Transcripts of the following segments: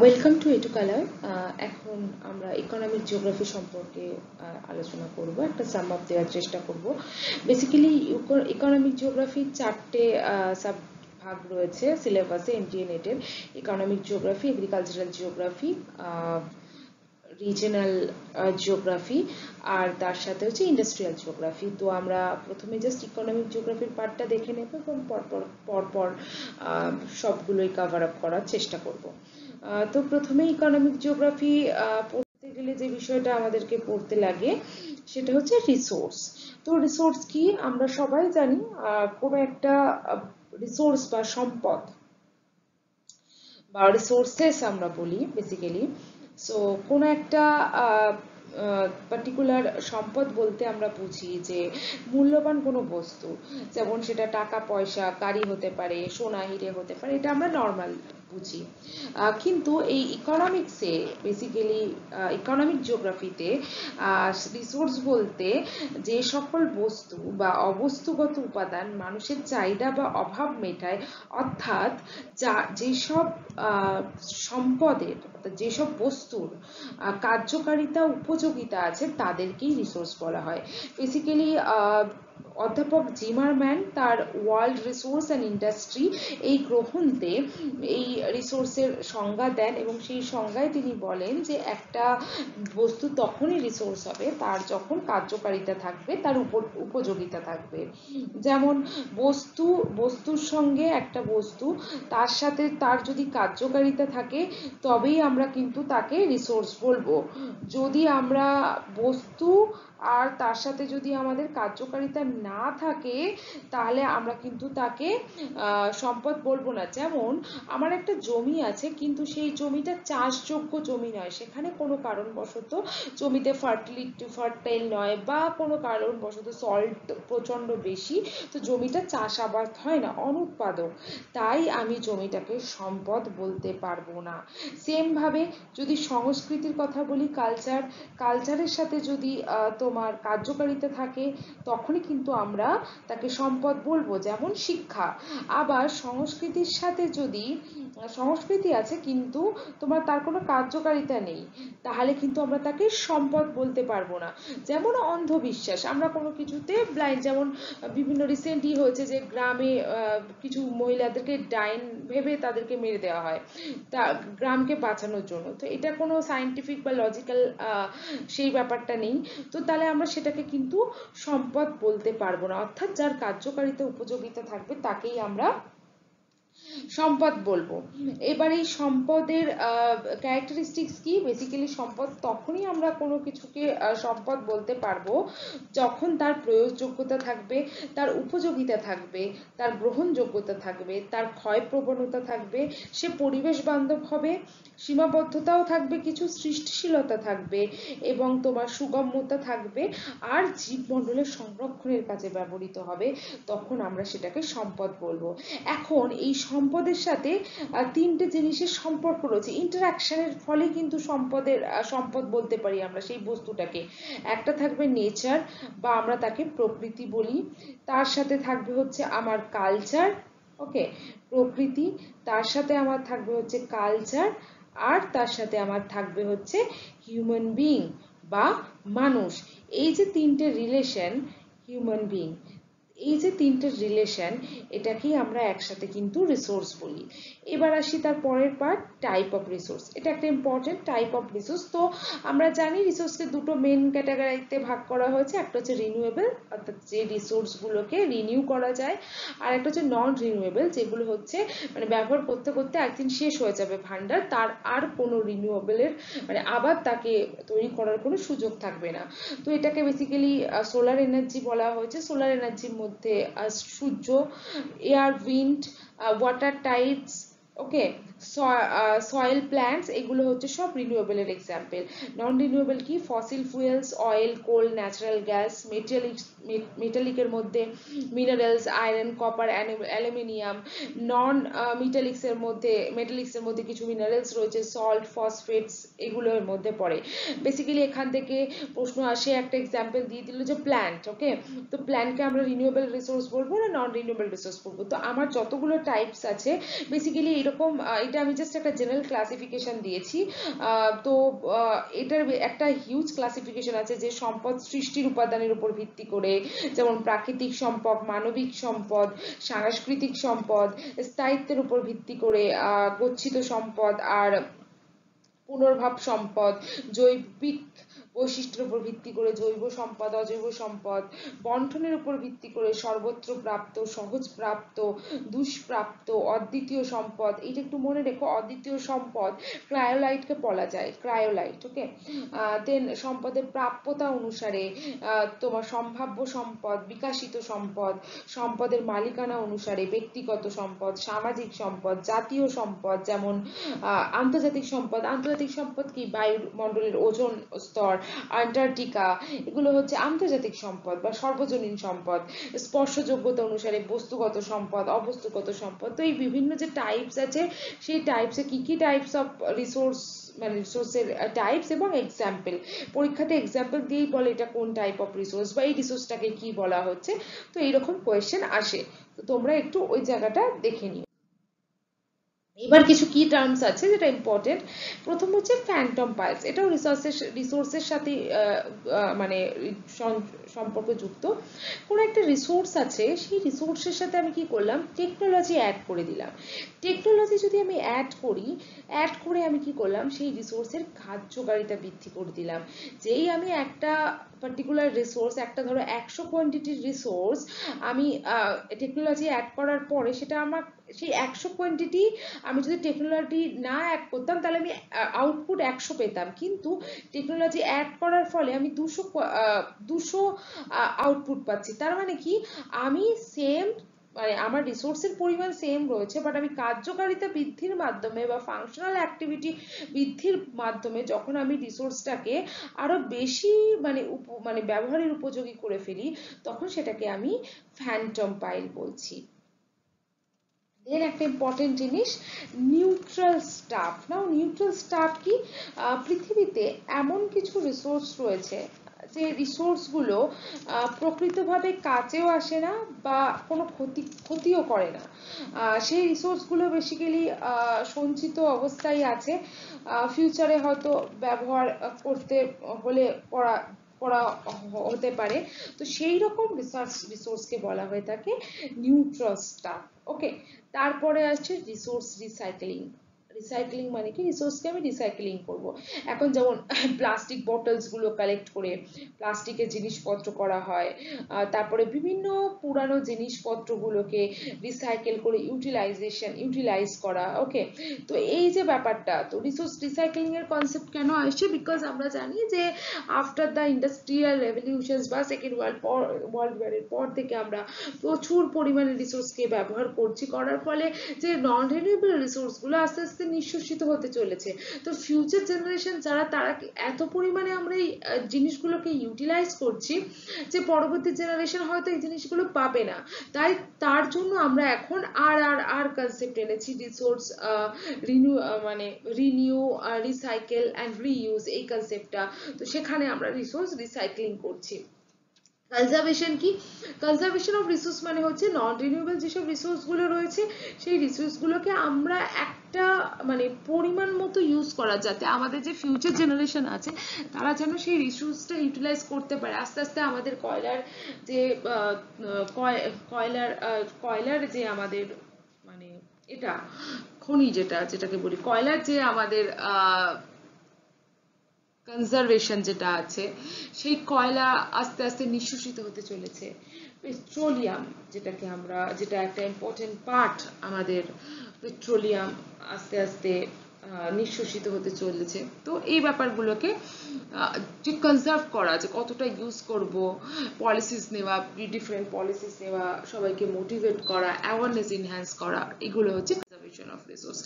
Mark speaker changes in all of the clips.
Speaker 1: Welcome to এটুকালার এখন আমরা economic geography সম্পর্কে আলোচনা করব, একটা সাম আপ দেওয়ার চেষ্টা করব। বেসিক্যালি ইকোনমিক জিওগ্রাফির চারটে সাব ভাগ রয়েছে সিলেবাসে এনটিএ নেটের economic geography agricultural geography regional geography আর তার সাথে হচ্ছে ইন্ডাস্ট্রিয়াল জিওগ্রাফি তো আমরা প্রথমে জাস্ট ইকোনমিক জিওগ্রাফির পার্টটা দেখে নেব এবং পরপর পরপর সবগুলোই কভার আপ করার চেষ্টা করব। তো প্রথমে ইকোনমিক জিওগ্রাফি পড়তে গেলে যে বিষয়টা আমাদেরকে পড়তে লাগে সেটা হচ্ছে রিসোর্স তো রিসোর্স কি? আমরা সবাই জানি আহ, কোনো একটা রিসোর্স বা সম্পদ বা রিসোর্সেস আমরা বলি বেসিক্যালি সো কোনো একটা পার্টিকুলার সম্পদ বলতে আমরা বুঝি যে মূল্যবান কোনো বস্তু, যেমন সেটা টাকা, পয়সা, গাড়ি হতে পারে, সোনা, হিরে হতে পারে, এটা আমরা নর্মাল বুঝি। কিন্তু এই ইকোনমিক্সে বেসিক্যালি ইকোনমিক জিওগ্রাফিতে রিসোর্স বলতে যে সকল বস্তু বা অবস্তুগত উপাদান মানুষের চাহিদা বা অভাব মেটায়, অর্থাৎ যা, যেসব সম্পদের, অর্থাৎ যেসব বস্তুর কার্যকারিতা কার্যকারিতা উপযোগিতা আছে তাদেরকেই রিসোর্স বলা হয়। বেসিক্যালি অধ্যাপক জিমারম্যান তার ওয়ার্ল্ড রিসোর্স অ্যান্ড ইন্ডাস্ট্রি এই গ্রহণতে এই রিসোর্সের সংজ্ঞা দেন এবং সেই সংজ্ঞায় তিনি বলেন যে একটা বস্তু তখনই রিসোর্স হবে তার যখন কার্যকারিতা থাকবে, তার উপর উপযোগিতা থাকবে। যেমন বস্তু, বস্তুর সঙ্গে একটা বস্তু, তার সাথে তার যদি কার্যকারিতা থাকে, তবেই আমরা কিন্তু তাকে রিসোর্স বলব। যদি আমরা বস্তু আর তার সাথে যদি আমাদের কার্যকারিতা না থাকে তাহলে আমরা কিন্তু তাকে সম্পদ বলব না। যেমন আমার একটা জমি আছে কিন্তু সেই জমিটা চাষযোগ্য জমি নয়। সেখানে কোনো কারণবশত জমিতে ফার্টিলিটি ফার্টাইল নয় বা কোনো কারণবশত সল্ট প্রচণ্ড বেশি। তো জমিটা চাষাবাদ হয় না অনুৎপাদক। তাই আমি জমিটাকে সম্পদ বলতে পারব না। সেম ভাবে যদি সংস্কৃতির কথা বলি কালচার কালচারের সাথে যদি আহ, তোমার কার্যকারিতা থাকে, তখনই কিন্তু আমরা তাকে সম্পদ বলব, যেমন শিক্ষা। আবার সংস্কৃতির সাথে যদি, সংস্কৃতি আছে কিন্তু তোমার তার কোনো কার্যকারিতা নেই, তাহলে কিন্তু আমরা তাকে সম্পদ বলতে পারব না। যেমন অন্ধবিশ্বাস, আমরা কোনো কিছুতে ব্লাইন্ড যেমন বিভিন্ন রিসেন্টলি হয়েছে যে গ্রামে কিছু মহিলাদেরকে ডাইন ভেবে তাদেরকে মেরে দেওয়া হয়, তা গ্রামকে বাঁচানোর জন্য। তো এটা কোনো সায়েন্টিফিক বা লজিক্যাল সেই ব্যাপারটা নেই। তো তাহলে আমরা সেটাকে কিন্তু সম্পদ বলতে পারব না। অর্থাৎ যার কার্যকারিতা উপযোগিতা থাকবে তাকেই আমরা সম্পদ বলব। এবার এই সম্পদের ক্যারেক্টারিস্টিক্স কি? বেসিক্যালি সম্পদ তখনই আমরা কোনো কিছুকে সম্পদ বলতে পারব যখন তার প্রয়োগযোগ্যতা থাকবে, তার উপযোগিতা থাকবে, তার গ্রহণযোগ্যতা থাকবে, তার ক্ষয় প্রবণতা থাকবে, সে পরিবেশ বান্ধব হবে সীমাবদ্ধতাও থাকবে, কিছু সৃষ্টিশীলতা থাকবে এবং তোমার সুগম্যতা থাকবে আর জীবমণ্ডলের সংরক্ষণের কাজে ব্যবহৃত হবে, তখন আমরা সেটাকে সম্পদ বলব। এখন এই সম্পদের সাথে তিনটে জিনিসের সম্পর্ক রয়েছে। ইন্টারাকশনের ফলে কিন্তু সম্পদের সম্পদ বলতে পারি আমরা সেই বস্তুটাকে। একটা থাকবে নেচার বা আমরা তাকে প্রকৃতি বলি। তার সাথে থাকবে হচ্ছে আমার কালচার, ওকে? প্রকৃতি। তার সাথে আমার থাকবে হচ্ছে কালচার। আর তার সাথে আমার থাকবে হচ্ছে হিউম্যান বিং বা মানুষ। এই যে তিনটে রিলেশন হিউম্যান বিইং এই যে তিনটে রিলেশন এটাকেই আমরা একসাথে কিন্তু রিসোর্স বলি। এবার আসি তার পরের পার্ট টাইপ অফ রিসোর্স এটা একটা ইম্পর্টেন্ট টাইপ অফ রিসোর্স তো আমরা জানি রিসোর্সকে দুটো মেন ক্যাটাগরিতে ভাগ করা হয়েছে। একটা হচ্ছে রিনিউয়েবল অর্থাৎ যে রিসোর্স গুলোকে রিনিউ করা যায়। আর একটা হচ্ছে নন রিনিউয়েবল যেগুলো হচ্ছে মানে ব্যবহার করতে করতে একদিন শেষ হয়ে যাবে ভান্ডার তার আর কোনো রিনিউয়েবলের মানে আবার তাকে তৈরি করার কোনো সুযোগ থাকবে না। তো এটাকে বেসিক্যালি সোলার এনার্জি বলা হয়েছে। সোলার এনার্জির মধ্যে আহ, সূর্য air wind water tides okay soil plants এগুলো হচ্ছে সব রিনিউয়েবলের এক্সাম্পল নন রিনিউয়েবল কি? Fossil fuels oil coal natural gas metallic মেটালিকের মধ্যে minerals iron copper aluminium non মেটালিক্সের মধ্যে মেটালিক্সের মধ্যে কিছু মিনারেলস রয়েছে সল্ট ফসফেটস এগুলোর মধ্যে পড়ে। বেসিক্যালি এখান থেকে প্রশ্ন আসে, একটা এক্সাম্পল দিয়ে দিল যে প্ল্যান্ট ওকে তো প্ল্যান্টকে আমরা রিনিউয়েবল রিসোর্স বলব না নন রিনিউয়েবল রিসোর্স বলব? তো আমার যতগুলো টাইপস আছে বেসিক্যালি এরকম এটা আমি জাস্ট একটা জেনারেল ক্লাসিফিকেশন দিয়েছি। তো এটার একটা হিউজ ক্লাসিফিকেশন আছে যে সম্পদ সৃষ্টির উপাদানের উপর ভিত্তি করে, যেমন প্রাকৃতিক সম্পদ, মানবিক সম্পদ, সাংস্কৃতিক সম্পদ, স্থায়িত্বের উপর ভিত্তি করে গচ্ছিত সম্পদ আর পুনর্ভাব সম্পদ, জৈবিক বৈশিষ্ট্যের উপর ভিত্তি করে জৈব সম্পদ, অজৈব সম্পদ, বন্টনের উপর ভিত্তি করে সর্বত্র প্রাপ্ত, সহজ প্রাপ্ত, দুষ্প্রাপ্ত, অদ্বিতীয় সম্পদ। এটা একটু মনে রেখো, অদ্বিতীয় সম্পদ ক্রায়োলাইটকে বলা যায়, ক্রায়োলাইট ওকে দেন সম্পদের প্রাপ্যতা অনুসারে তোমার সম্ভাব্য সম্পদ, বিকাশিত সম্পদ, সম্পদের মালিকানা অনুসারে ব্যক্তিগত সম্পদ, সামাজিক সম্পদ, জাতীয় সম্পদ, যেমন আন্তর্জাতিক সম্পদ। আন্তর্জাতিক সম্পদ কি? বায়ুমণ্ডলের ওজন স্তর আন্টার্কটিকা, এগুলো হচ্ছে আন্তর্জাতিক সম্পদ বা সর্বজনীন সম্পদ, স্পর্শযোগ্যতা অনুসারে বস্তুগত সম্পদ, অবস্তুগত সম্পদ। তো এই বিভিন্ন যে টাইপস আছে, সেই টাইপসে কি কি টাইপস অফ রিসোর্স মানে রিসোর্সের টাইপস এবং এক্সাম্পল পরীক্ষাতে এক্সাম্পল দিয়েই বলে এটা কোন টাইপ অফ রিসোর্স বা এই রিসোর্সটাকে কি বলা হচ্ছে। তো এইরকম কোয়েশ্চেন আসে। তো তোমরা একটু ওই জায়গাটা দেখে নিও। এবার কিছু কি টার্মস আছে যেটা ইম্পর্টেন্ট প্রথম হচ্ছে ফ্যান্টম পাইলস এটাও রিসোর্সের রিসোর্সের সাথে মানে সম্পর্কযুক্ত। কোনো একটা রিসোর্স আছে, সেই রিসোর্সের সাথে আমি কি করলাম? টেকনোলজি অ্যাড করে দিলাম। টেকনোলজি যদি আমি অ্যাড করি অ্যাড করে আমি কি করলাম? সেই রিসোর্সের কার্যকারিতা বৃদ্ধি করে দিলাম। যেই আমি একটা পার্টিকুলার রিসোর্স একটা ধরো একশো কোয়ান্টিটির রিসোর্স আমি টেকনোলজি অ্যাড করার পরে সেটা আমার, সেই একশো কোয়ান্টিটি আমি যদি টেকনোলজি না অ্যাড করতাম, তাহলে আমি আউটপুট একশো পেতাম। কিন্তু টেকনোলজি অ্যাড করার ফলে আমি দুশো দুশো আউটপুট পাচ্ছি। তার মানে কি? আমি সেম মানে আমার রিসোর্সের পরিমাণ সেম রয়েছে বাট আমি কার্যকারিতা বৃদ্ধির মাধ্যমে বা ফাংশনাল অ্যাক্টিভিটি বৃদ্ধির মাধ্যমে যখন আমি রিসোর্সটাকে আরও বেশি মানে মানে ব্যবহারের উপযোগী করে ফেলি, তখন সেটাকে আমি ফ্যান্টম পাইল বলছি। এর একটা ইম্পর্টেন্ট জিনিস neutral stuff now neutral stuff কি? পৃথিবীতে এমন কিছু রিসোর্স রয়েছে, যে রিসোর্সগুলো প্রকৃতভাবে কাজেও আসে না বা কোনো ক্ষতি, ক্ষতিও করে না। সেই রিসোর্সগুলো বেসিক্যালি সঞ্চিত অবস্থায় আছে। ফিউচারে হয়তো ব্যবহার করতে হলে করা করা হতে পারে। তো সেই রকম রিসার্চ রিসোর্সকে বলা হয়ে থাকে নিউট্রাল স্টাফ ওকে তারপরে আসছে রিসোর্স রিসাইক্লিং রিসাইক্লিং মানে কি? রিসোর্সকে আমি রিসাইক্লিং করব। এখন যেমন প্লাস্টিক বটলসগুলো কালেক্ট করে প্লাস্টিকের জিনিসপত্র করা হয় তারপরে বিভিন্ন পুরানো জিনিসপত্রগুলোকে রিসাইকেল করে ইউটিলাইজেশন ইউটিলাইজ করা ওকে তো এই যে ব্যাপারটা, তো রিসোর্স রিসাইক্লিং এর কনসেপ্ট কেন আসছে? বিকজ আমরা জানি যে আফটার দ্য ইন্ডাস্ট্রিয়াল রেভলিউশনস বা সেকেন্ড ওয়ার্ল্ড ওয়ার্ল্ড ওয়ারের পর থেকে আমরা প্রচুর পরিমাণে রিসোর্সকে ব্যবহার করছি। করার ফলে যে নন রিনিউয়েবল রিসোর্সগুলো আস্তে আস্তে নিঃশ্বসিত হতে চলেছে। তো ফিউচার জেনারেশন যারা, তারা এত পরিমাণে আমরা এই জিনিসগুলোকে ইউটিলাইজ করছি যে পরবর্তী জেনারেশন হয়তো এই জিনিসগুলো পাবে না। তাই তার জন্য আমরা এখন আর আর আর কনসেপ্ট এনেছি রিসোর্স রিনিউ মানে রিনিউ রিসাইকেল অ্যান্ড রিইউজ এই কনসেপ্টটা তো সেখানে আমরা রিসোর্স রিসাইক্লিং করছি। কনজারভেশন কি? কনজারভেশন অফ রিসোর্স মানে হচ্ছে নন রিনিউয়েবল যেসব রিসোর্সগুলো রয়েছে, সেই রিসোর্স গুলোকে আমরা একটা মানে পরিমাণ মতো ইউজ করা যাতে আমাদের যে ফিউচার জেনারেশন আছে, তারা যেন সেই রিসোর্সটা ইউটিলাইজ করতে পারে। আস্তে আস্তে আমাদের কয়লার যে কয়লার কয়লার যে আমাদের মানে এটা খনি যেটা, যেটাকে বলি, কয়লার যে আমাদের, আহ কনজারভেশন যেটা আছে, সেই কয়লা আস্তে আস্তে নিঃশ্বসিত হতে চলেছে। পেট্রোলিয়াম যেটাকে আমরা, যেটা একটা ইম্পর্টেন্ট পার্ট আমাদের পেট্রোলিয়াম আস্তে আস্তে নিঃশ্বসিত হতে চলেছে। তো এই ব্যাপারগুলোকে যে কনজার্ভ করা, যে কতটা ইউজ করব পলিসিস নেওয়া ডিফারেন্ট পলিসিস নেওয়া, সবাইকে মোটিভেট করা অ্যাওয়ারনেস ইনহ্যান্স করা, এগুলো হচ্ছে conservation of resource.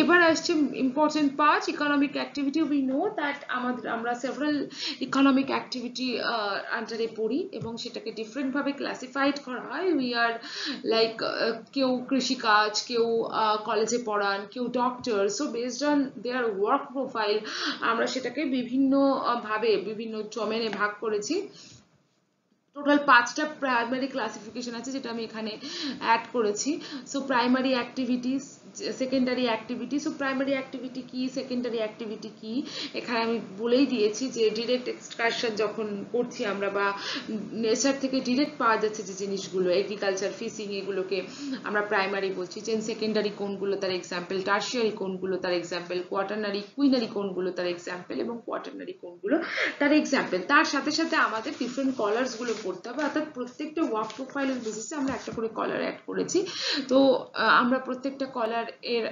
Speaker 1: এবার আসছে important part economic activity we know that আমাদের, আমরা সেভারাল ইকোনমিক অ্যাক্টিভিটি আন্ডারে পড়ি এবং সেটাকে ডিফারেন্ট ভাবে ক্লাসিফাইড করা হয়। উই আর লাইক কেউ কৃষিকাজ, কেউ কলেজে পড়ান, কেউ doctor so based on their work profile আমরা সেটাকে বিভিন্ন ভাবে, বিভিন্ন ডোমেনে ভাগ করেছি। টোটাল পাঁচটা প্রাইমারি ক্লাসিফিকেশন আছে যেটা আমি এখানে অ্যাড করেছি। So primary activities secondary activity so primary activity কি সেকেন্ডারি অ্যাক্টিভিটি কি? এখানে আমি বলেই দিয়েছি যে ডিরেক্ট এক্সকারশন যখন করছি আমরা বা নেচার থেকে ডিরেক্ট পাওয়া যাচ্ছে যে জিনিসগুলো এগ্রিকালচার ফিশিং এগুলোকে আমরা প্রাইমারি বলছি। চেন সেকেন্ডারি কোনগুলো তার এক্সাম্পল টার্সিয়ারি কোনগুলো তার এক্সাম্পল কোয়াটারনারি কুইনারি কোনগুলো তার এক্সাম্পল এবং কোয়াটারনারি কোনগুলো তার এক্সাম্পল তার সাথে সাথে আমাদের ডিফারেন্ট কলার্সগুলো পড়তে হবে। অর্থাৎ প্রত্যেকটা ওয়ার্ক প্রোফাইলের বেসিসে আমরা একটা করে কলার অ্যাড করেছি। তো আমরা প্রত্যেকটা কলার এর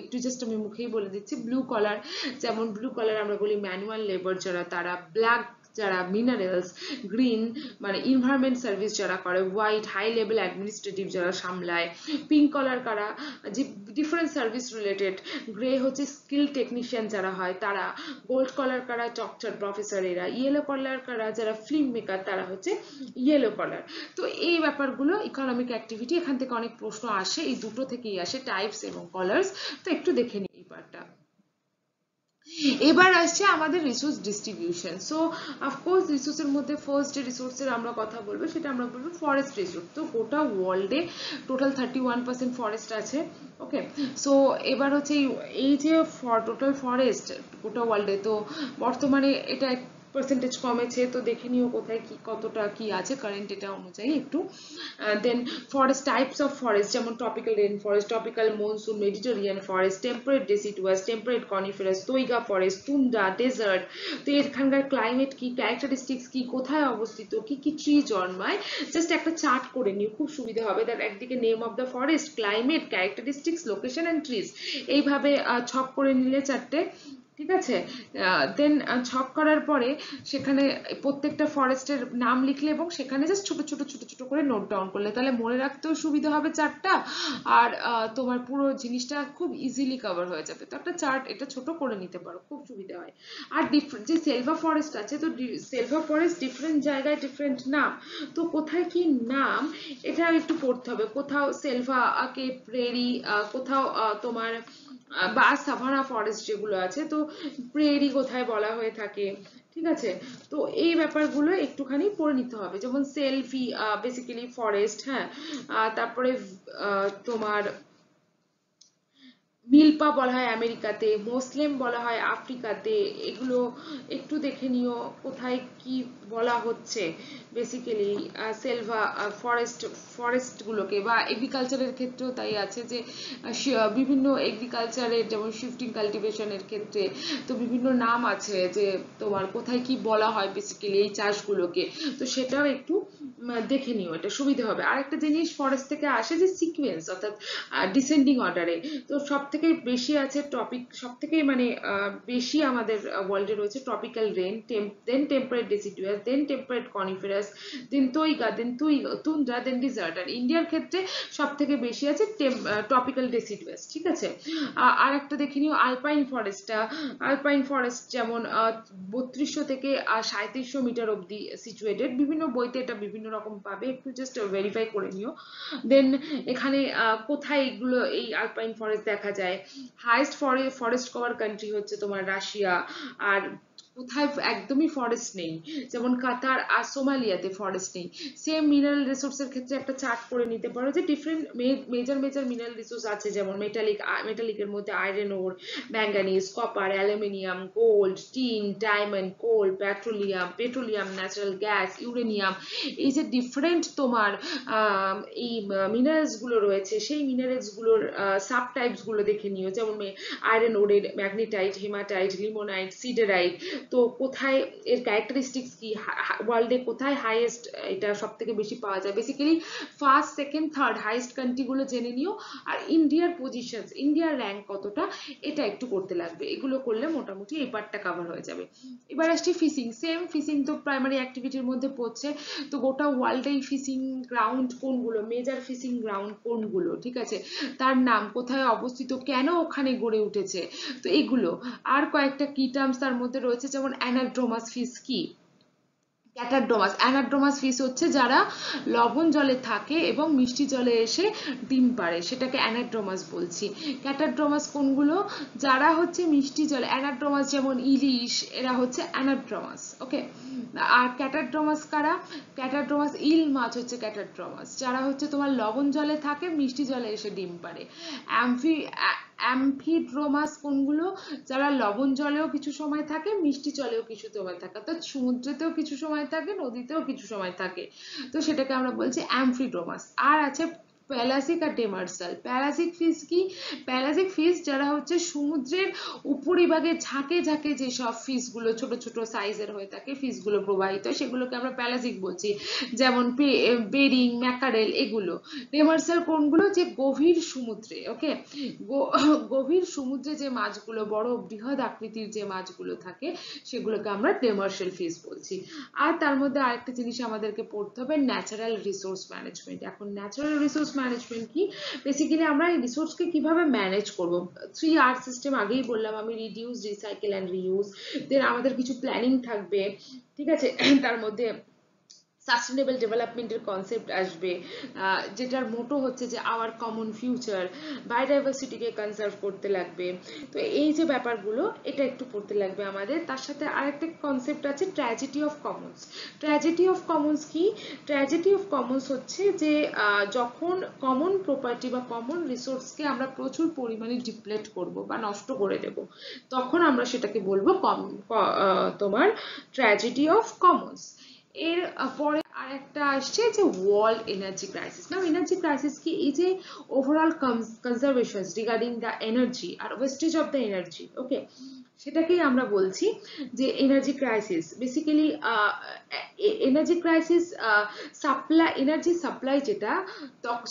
Speaker 1: একটু জাস্ট আমি মুখেই বলে দিচ্ছি। ব্লু কলার যেমন ব্লু কলার আমরা বলি ম্যানুয়াল লেবার যারা, তারা ব্ল্যাক যারা মিনারেলস গ্রিন মানে ইনভায়রনমেন্ট সার্ভিস যারা করে হোয়াইট হাই লেভেল অ্যাডমিনিস্ট্রেটিভ যারা সামলায় পিঙ্ক কলার কারা, যে ডিফারেন্ট সার্ভিস রিলেটেড গ্রে হচ্ছে স্কিল টেকনিশিয়ান যারা হয়, তারা গোল্ড কলার কারা ডক্টর প্রফেসর এরা ইয়েলো কলার কারা, যারা ফিল্ম মেকার তারা হচ্ছে ইয়েলো কলার তো এই ব্যাপারগুলো ইকোনমিক অ্যাক্টিভিটি এখান থেকে অনেক প্রশ্ন আসে, এই দুটো থেকেই আসে টাইপস এবং কলার্স তো একটু দেখে নিই এই পার্টটা এবার আসছে আমাদের রিসোর্স ডিস্ট্রিবিউশন সো অফকোর্স রিসোর্সের মধ্যে ফার্স্ট যে রিসোর্সের আমরা কথা বলব, সেটা আমরা বলব ফরেস্ট রিসোর্স তো গোটা ওয়ার্ল্ডে total thirty one percent forest আছে ওকে সো এবার হচ্ছে এই যে টোটাল ফরেস্ট গোটা ওয়ার্ল্ডে তো বর্তমানে এটা পার্সেন্টেজ কমেছে, তো দেখে নিও কোথায় কি, কতটা কি আছে কারেন্ট এটা অনুযায়ী একটু। Then forest types of forest যেমন tropical rain forest tropical monsoon Mediterranean forest temperate deciduous temperate coniferous taiga forest tundra desert তো এখানকার ক্লাইমেট কি ক্যারেক্টারিস্টিক্স কি, কোথায় অবস্থিত, কি কি ট্রি জন্মায় জাস্ট একটা চার্ট করে নিও, খুব সুবিধা হবে। দ্যাট একদিকে name of the forest climate characteristics location and trees এইভাবে ছক করে নিলে চারটে ঠিক আছে? দেন ছক করার পরে সেখানে প্রত্যেকটা ফরেস্টের নাম লিখলে এবং সেখানে জাস্ট ছোট ছোট ছোট ছোট করে নোট ডাউন করলে। তাহলে মনে রাখতেও সুবিধা হবে চার্টটা আর তোমার পুরো জিনিসটা খুব ইজিলি কভার হয়ে যাবে। তো একটা চার্ট এটা ছোট করে নিতে পারো, খুব সুবিধা হয়। আর ডিফারেন্ট যে সেলভা ফরেস্ট আছে, তো সেলভা ফরেস্ট ডিফারেন্ট জায়গায় ডিফারেন্ট নাম। তো কোথায় কি নাম, এটা একটু পড়তে হবে। কোথাও সেলভা কে প্রেরি কোথাও তোমার বা সাভানা ফরেস্ট যেগুলো আছে, তো প্রেরি কোথায় বলা হয়ে থাকে, ঠিক আছে? তো এই ব্যাপারগুলো একটুখানি পড়ে নিতে হবে। যেমন সেলফি বেসিক্যালি ফরেস্ট হ্যাঁ? তারপরে তোমার মিল্পা বলা হয় আমেরিকাতে, মুসলিম বলা হয় আফ্রিকাতে, এগুলো একটু দেখে নিও কোথায় কি বলা হচ্ছে বেসিক্যালি সেলভা ফরেস্ট ফরেস্টগুলোকে বা এগ্রিকালচারের ক্ষেত্রেও তাই আছে যে বিভিন্ন এগ্রিকালচারের যেমন শিফটিং কাল্টিভেশনের ক্ষেত্রে তো বিভিন্ন নাম আছে যে তোমার কোথায় কি বলা হয় বেসিক্যালি এই চাষগুলোকে। তো সেটাও একটু দেখে নিও, এটা সুবিধা হবে। আর একটা জিনিস ফরেস্ট থেকে আসে যে সিকোয়েন্স অর্থাৎ ডিসেন্ডিং অর্ডারে তো সব থেকে বেশি আছে টপিক সব থেকে মানে বেশি আমাদের ওয়ার্ল্ডে রয়েছে tropical rain then temperate deciduous then temperate coniferous then taiga then তুই তুন্দ্রা দেন ডিজার্ট আর ইন্ডিয়ার ক্ষেত্রে সব থেকে বেশি আছে টপিক্যাল ডেসিডুয়াস ঠিক আছে? আর একটা দেখে নিও আলপাইন ফরেস্টটা আলপাইন ফরেস্ট যেমন বত্রিশশো থেকে সাঁত্রিশশো মিটার অব্দি সিচুয়েটেড বিভিন্ন বইতে এটা বিভিন্ন রকম পাবে, একটু জাস্ট ভেরিফাই করে নিও। দেন এখানে কোথায় এগুলো, এই আলপাইন ফরেস্ট দেখা যায়? হাইস্ট ফরেস্ট কভার কান্ট্রি হচ্ছে তোমার রাশিয়া। আর কোথায় একদমই ফরেস্ট নেই। যেমন কাতার আর সোমালিয়াতে ফরেস্ট নেই। সেম মিনারেল রিসোর্সের ক্ষেত্রে একটা চার্ট করে নিতে পারো যে different major major mineral resource আছে যেমন মেটালিক মেটালিকের মধ্যে iron ore manganese copper aluminium gold tin diamond coal petroleum petroleum natural gas uranium এই যে ডিফারেন্ট তোমার এই মিনারেলসগুলো রয়েছে, সেই মিনারেলসগুলোর সাব টাইপসগুলো দেখে নিও। যেমন আয়রন ওরের ম্যাগনেটাইট হেমাটাইট লিমোনাইট সিডারাইট তো কোথায় এর ক্যারেক্টারিস্টিক্স কি? ওয়ার্ল্ডে কোথায় হাইয়েস্ট এটা সব থেকে বেশি পাওয়া যায়? Basically first second third highest কান্ট্রিগুলো জেনে নিও। আর ইন্ডিয়ার পজিশনস ইন্ডিয়ার র্যাঙ্ক কতটা, এটা একটু করতে লাগবে। এগুলো করলে মোটামুটি এই পার্টটা কাভার হয়ে যাবে। এবার আসছি ফিশিং সেম ফিশিং তো প্রাইমারি অ্যাক্টিভিটির মধ্যে পড়ছে। তো গোটা ওয়ার্ল্ডেই ফিশিং গ্রাউন্ড কোনগুলো? মেজর ফিশিং গ্রাউন্ড কোনগুলো? ঠিক আছে? তার নাম, কোথায় অবস্থিত? কেন ওখানে গড়ে উঠেছে? তো এগুলো। আর কয়েকটা কি টার্মস তার মধ্যে রয়েছে। যেমন অ্যানাড্রোমাস ফিস কি? ক্যাটাড্রোমাস অ্যানাড্রোমাস ফিস হচ্ছে যারা লবণ জলে থাকে এবং মিষ্টি জলে এসে ডিম পারে সেটাকে অ্যানাড্রোমাস বলছি। ক্যাটাড্রোমাস কোনগুলো? যারা হচ্ছে মিষ্টি জলে, অ্যানাড্রোমাস যেমন ইলিশ, এরা হচ্ছে অ্যানাড্রোমাস, ওকে? আর ক্যাটাড্রোমাস কারা? ক্যাটাড্রোমাস, ইল মাছ হচ্ছে ক্যাটাড্রোমাস। যারা হচ্ছে তোমার লবণ জলে থাকে, মিষ্টি জলে এসে ডিম পারে অ্যামফি অ্যাম্ফিড্রোমাস কোনগুলো? যারা লবণ জলেও কিছু সময় থাকে, মিষ্টি জলেও কিছু সময় থাকে। অর্থাৎ সমুদ্রেতেও কিছু সময় থাকে, নদীতেও কিছু সময় থাকে। তো সেটাকে আমরা বলছি অ্যাম্ফিড্রোমাস। আর আছে প্যালাসিক আর ডেমার্সাল। প্যালাসিক ফিস কি? প্যালাসিক ফিস যারা হচ্ছে সমুদ্রের উপরিভাগে ঝাঁকে ঝাঁকে যেসব ফিসগুলো ছোট ছোট সাইজের হয়ে থাকে, ফিসগুলো প্রবাহিত সেগুলোকে আমরা প্যালাসিক বলছি। যেমন বেরিং, ম্যাকারেল এগুলো। ডেমার্সাল কোনগুলো? যে গভীর সমুদ্রে, ওকে? গভীর সমুদ্রে যে মাছগুলো, বড় বৃহৎ আকৃতির যে মাছগুলো থাকে, সেগুলোকে আমরা ডেমার্শাল ফিস বলছি। আর তার মধ্যে আরেকটা জিনিস আমাদেরকে পড়তে হবে, ন্যাচারাল রিসোর্স ম্যানেজমেন্ট। এখন ন্যাচারাল রিসোর্স ম্যানেজমেন্ট কি? বেসিক্যালি আমরা এই রিসোর্সকে কীভাবে ম্যানেজ করব? থ্রি আর সিস্টেম আগেই বললাম আমি reduce recycle and reuse then আমাদের কিছু প্ল্যানিং থাকবে, ঠিক আছে? তার মধ্যে সাস্টেনেবল ডেভেলপমেন্টের কনসেপ্ট আসবে যেটার মোটো হচ্ছে যে আওয়ার কমন ফিউচার বায়োডাইভার্সিটিকে কনজার্ভ করতে লাগবে। তো এই যে ব্যাপারগুলো, এটা একটু পড়তে লাগবে আমাদের। তার সাথে আরেকটা কনসেপ্ট আছে tragedy of commons tragedy of commons কি? ট্র্যাজেডি অফ কমন্স হচ্ছে যে যখন কমন প্রপার্টি বা কমন রিসোর্সকে আমরা প্রচুর পরিমাণে ডিপ্লেট করব বা নষ্ট করে দেব, তখন আমরা সেটাকে বলব কম তোমার ট্র্যাজেডি অফ কমন্স এর পরে আরেকটা আসছে যে world energy crisis now energy crisis কি? এই যে overall conservation regarding the energy R wastage of the energy okay সেটাকেই আমরা বলছি যে energy crisis basically energy crisis supply energy supply যেটা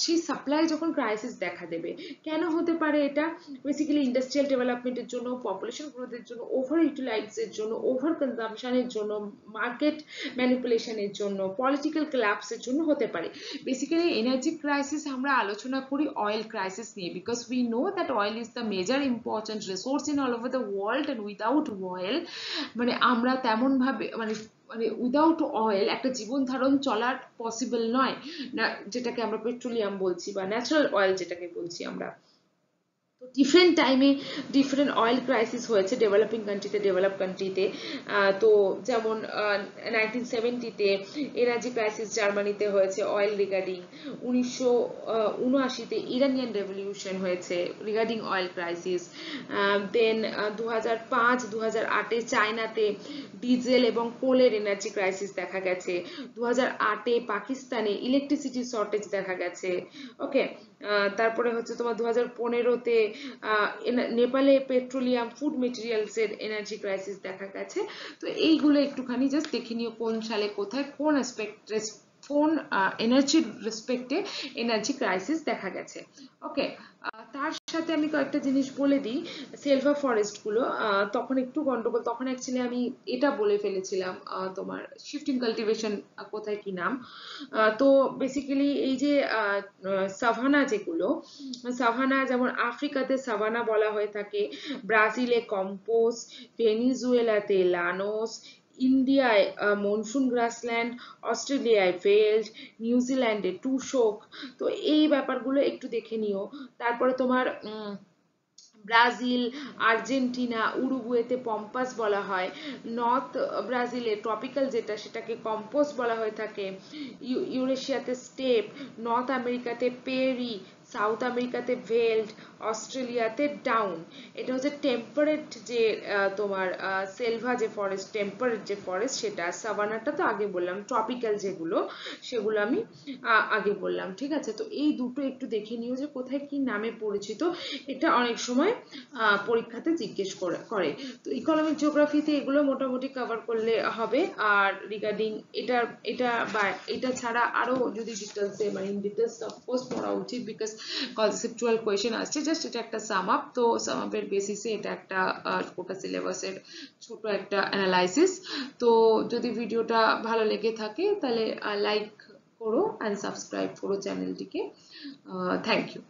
Speaker 1: সেই সাপ্লাই যখন ক্রাইসিস দেখা দেবে, কেন হতে পারে এটা? বেসিক্যালি ইন্ডাস্ট্রিয়াল ডেভেলপমেন্টের জন্য পপুলেশন গ্রোথের জন্য ওভার ইউটিলাইজের জন্য ওভার কনজামশনের জন্য মার্কেট ম্যানিপুলেশনের জন্য পলিটিক্যাল ক্লাবসের জন্য হতে পারে। বেসিক্যালি এনার্জি ক্রাইসিস আমরা আলোচনা করি অয়েল ক্রাইসিস নিয়ে because we know that oil is the major important resource in all over the world without oil মানে আমরা তেমন ভাবে মানে মানে উইদাউট অয়েল একটা জীবন ধারণ চলার পসিবল নয়। না, যেটাকে আমরা পেট্রোলিয়াম বলছি বা ন্যাচারাল অয়েল যেটাকে বলছি আমরা। ডিফারেন্ট টাইমে ডিফারেন্ট অয়েল ক্রাইসিস হয়েছে ডেভেলপিং কান্ট্রিতে ডেভেলপ কান্ট্রিতে তো। যেমন নাইনটিন সেভেন্টিতে এনার্জি ক্রাইসিস জার্মানিতে হয়েছে অয়েল রিগার্ডিং উনিশশো উনআশিতে ইরানিয়ান রেভলিউশন হয়েছে রিগার্ডিং অয়েল ক্রাইসিস দেন দু হাজার পাঁচ চায়নাতে ডিজেল এবং কোলের এনার্জি ক্রাইসিস দেখা গেছে। দু হাজার আটে পাকিস্তানে ইলেকট্রিসিটি শর্টেজ দেখা গেছে। ওকে তারপরে হচ্ছে তোমার দু হাজার পনেরোতে নেপালে পেট্রোলিয়াম ফুড মেটেরিয়ালস এর এনার্জি ক্রাইসিস দেখা গেছে। তো এইগুলো একটুখানি জাস্ট দেখে নিও কোন সালে কোথায়, কোন অ্যাসপেক্ট কোন এনার্জির রেসপেক্টে এনার্জি ক্রাইসিস দেখা গেছে। ওকে সাথে আমি কয়েকটা জিনিস বলে দিই। সেলফা ফরেস্টগুলো তখন একটু গন্ডগোল, তখন অ্যাকচুয়ালি আমি এটা বলে ফেলেছিলাম তোমার শিফটিং কাল্টিভেশন কোথায় কি নাম? তো বেসিক্যালি এই যে সাভানা যেগুলো সাভানা যেমন আফ্রিকাতে সাভানা বলা হয়ে থাকে ব্রাজিলে কম্পোস ভেনিজুয়েলাতে লানোস ইন্ডিয়ায় মনসুন গ্রাসল্যান্ড, অস্ট্রেলিয়ায় ভেল্ড নিউজিল্যান্ডে টুশোক। তো এই ব্যাপারগুলো একটু দেখে নিও। তারপরে তোমার ব্রাজিল, আর্জেন্টিনা, উরুগুয়েতে পম্পাস বলা হয়। নর্থ ব্রাজিলে ট্রপিক্যাল যেটা, সেটাকে কম্পোজ বলা হয়ে থাকে। ইউরেশিয়াতে স্টেপ, নর্থ আমেরিকাতে পেরি, সাউথ আমেরিকাতে ভেল্ড অস্ট্রেলিয়াতে ডাউন এটা হচ্ছে টেম্পারেট যে তোমার সেলভা যে ফরেস্ট টেম্পারেট যে ফরেস্ট সেটা সাভানাটা তো আগে বললাম ট্রপিক্যাল যেগুলো, সেগুলো আমি আগে বললাম, ঠিক আছে? তো এই দুটো একটু দেখে নিও যে কোথায় কি নামে পরিচিত। এটা অনেক সময় পরীক্ষাতে জিজ্ঞেস করে তো ইকোনমিক জিওগ্রাফিতে এগুলো মোটামুটি কভার করলে হবে। আর রিগার্ডিং এটা এটা বা এটা ছাড়া আরও যদি ডিটেলসে মানে ইন ডিটেলস অফকোর্স পড়া উচিত বিকজ কনসেপচুয়াল কোয়েশ্চেন আসছে। জাস্ট এটা একটা সাম আপ তো সাম আপের বেসিসে এটা একটা গোটা সিলেবাসের ছোট একটা অ্যানালাইসিস তো যদি ভিডিওটা ভালো লেগে থাকে, তাহলে লাইক করো অ্যান্ড সাবস্ক্রাইব করো চ্যানেলটিকে থ্যাংক ইউ